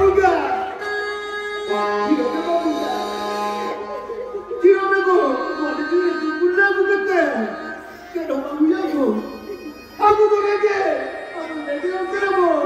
뭔가 이러면 뭔가 이러면 너네 눈에 눈물 나고 그때. 내가 너무 울려고 아무도 내게 아무 내게 안 그러고.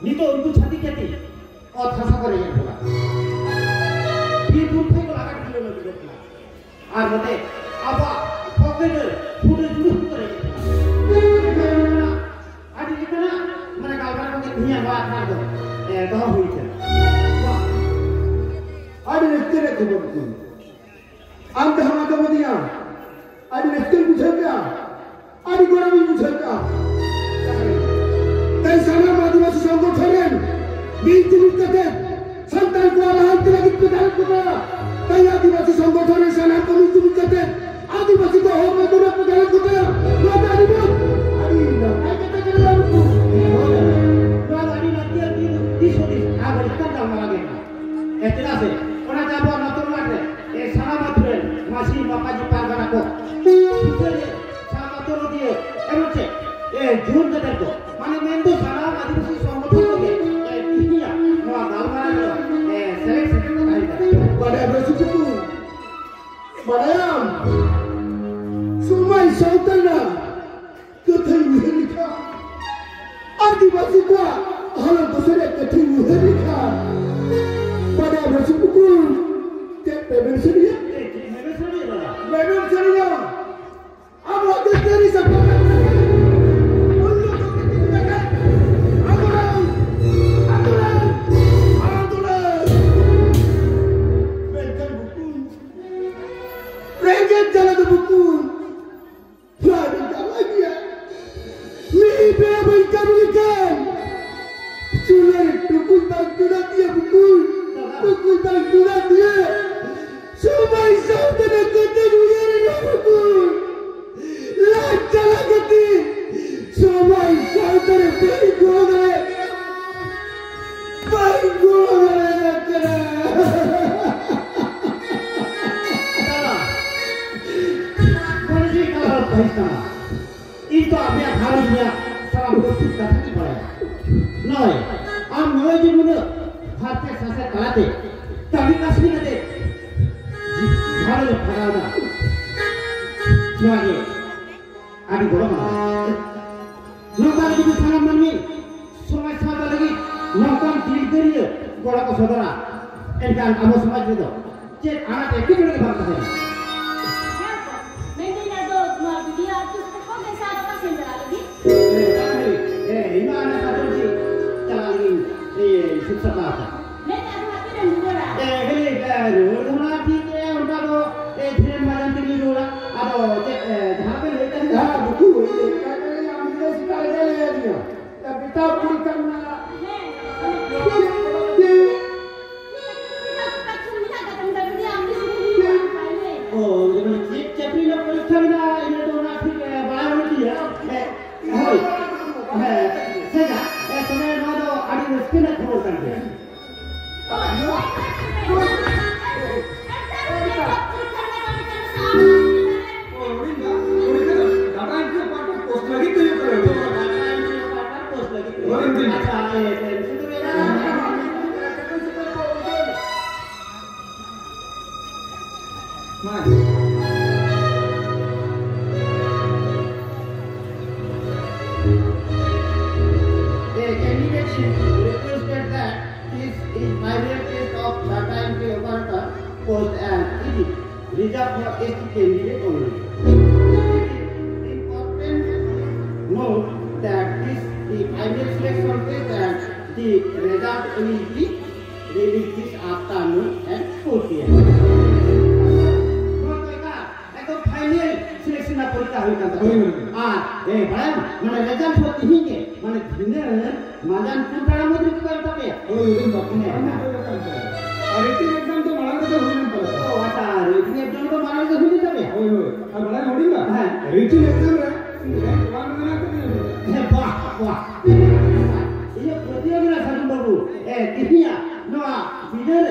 Nito untuk cantik-cantik. 어차서가 얘기했구나. 비둘 패고 나가 길러는 그렇구나. 아, 근데, 아빠, 거기를 보내주는 거라 얘기했구나. 아니, 이거는, 내가 알바는 게 그냥 와, 나도, 예, 너 하고 있잖아. 와. 아니, 내 때려, 그거. 안돼, 하나도 못이야. 아니, 내 때려, 무섭냐? 아니, 뭐라고 무섭냐? তাই সামনে আদিবাসী সংগঠনের বিএনপি বিরুদ্ধে সন্তান কুয়ারা হাতে লাগি প্রধান করা। তাই আদিবাসী সংগঠনের সেনা কমিটি বিরুদ্ধে আদিবাসী তো হোক মধুর প্রধান করা লোক আদিব আদি না। কাই কথা করে লাগু Kalau ada latihan di di sini, apa itu kan dalam lagi. Eh Hadi wazikwa, hana kusurek katin noi je mana? Hati sasa kalate. Tapi kasih ni kate. Kalau je pada Sebagai Adi bola mana? Nonton itu sangat mani. Sungai sana lagi nonton diri dia. Bola ko saudara. Enkan kamu semua eh apa? Eh, ini baru rumah tiga udah lo eh tren malam tinggi dulu Aduh, eh apa yang kita buku ini kakak yang ambil sekali dia dia. Tapi tak berikan mana. Oh, jadi cek cek ini lo periksa dah इष्ट के लिए only. Important note that this the final flex surface that the result will be released this afternoon at 4 p.m. మన result పోతే హీకే మన భిన్న మజ అనుకుంటాడా మొదలు పెడతాడే అరే exam తో మన রেটিং এর জন্য মারা গেছে হইতে যাবে। ওই ওই আর বলা হডিলা। রিটিন এক্সাম রে ওয়ান না? করে বাহ বাহ। এই যে প্রতিযোগিতা সাজু বাবু এ কিহিয়া নোয়া বিজয়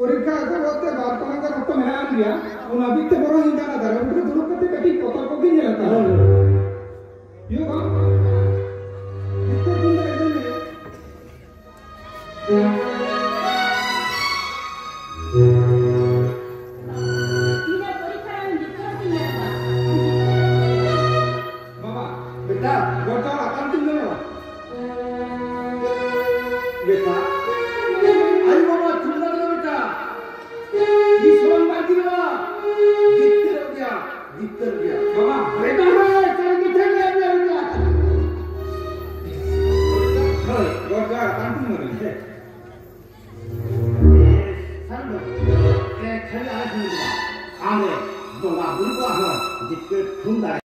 ಪರೀಕ್ಷಾ ಓದ್ತೆ ಬಾರ್ಕೊಳಂಗ ರೊಕ್ಕ ಮೆನ ಅಂದ್ರಿಯ ಅವ್ನು ಅಭಿತ್ತೆ ಬರೋ ಹಿಂಗಾನ ಅದಾರ ಬಿಟ್ರೆ ದುಡುಕತ್ತೆ ಕಟ್ಟಿ ಕೊತ್ತ ಕೊಕ್ಕಿ ಹೇಳ್ತಾರ ಇವಾಗ Teriak,